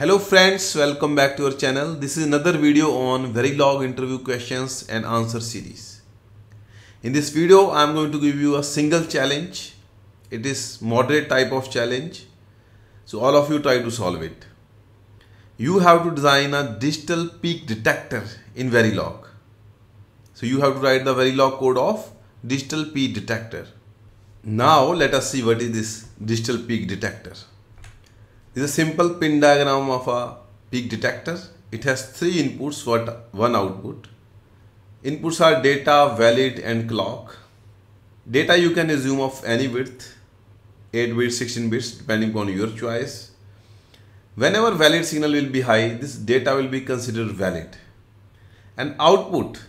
Hello friends, welcome back to our channel. This is another video on Verilog interview questions and answer series. In this video, I am going to give you a single challenge. It is moderate type of challenge. So all of you try to solve it. You have to design a digital peak detector in Verilog. So you have to write the Verilog code of digital peak detector. Now let us see what is this digital peak detector. Is a simple pin diagram of a peak detector. It has three inputs, what one output. Inputs are data, valid and clock. Data you can assume of any width, 8 bits, 16 bits depending upon your choice. Whenever valid signal will be high, this data will be considered valid. And output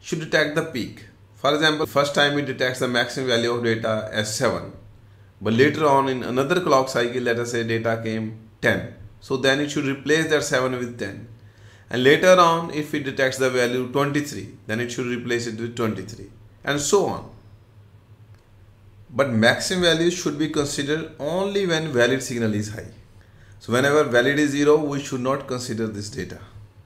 should detect the peak. For example, first time it detects the maximum value of data as 7. But later on in another clock cycle, let us say data came 10. So then it should replace that 7 with 10. And later on, if it detects the value 23, then it should replace it with 23 and so on. But maximum values should be considered only when valid signal is high. So whenever valid is 0, we should not consider this data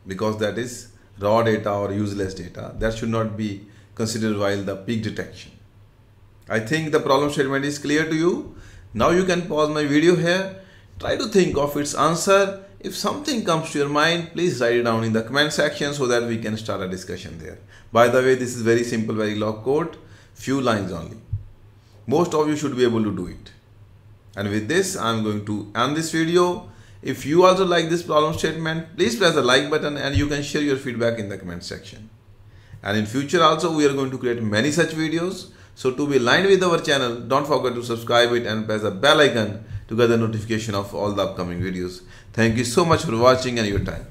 because that is raw data or useless data. That should not be considered while the peak detection. I think the problem statement is clear to you. Now you can pause my video here. Try to think of its answer. If something comes to your mind, please write it down in the comment section so that we can start a discussion there. By the way, this is very simple, very Verilog code, few lines only. Most of you should be able to do it. And with this, I am going to end this video. If you also like this problem statement, please press the like button and you can share your feedback in the comment section. And in future also, we are going to create many such videos. So to be aligned with our channel, don't forget to subscribe it and press the bell icon to get the notification of all the upcoming videos. Thank you so much for watching and your time.